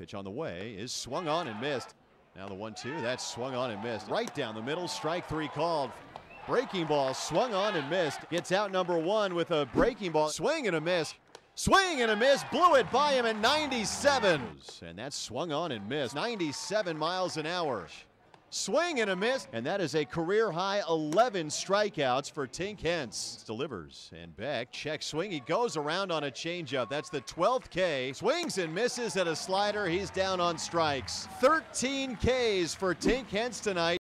Pitch on the way is swung on and missed. Now the one two, that's swung on and missed. Right down the middle, strike three called. Breaking ball swung on and missed. Gets out number one with a breaking ball. Swing and a miss. Swing and a miss. Blew it by him at 97. And that's swung on and missed. 97 miles an hour. Swing and a miss. And that is a career high 11 strikeouts for Tink Hence. Delivers. And Beck checks swing. He goes around on a changeup. That's the 12th K. Swings and misses at a slider. He's down on strikes. 13 Ks for Tink Hence tonight.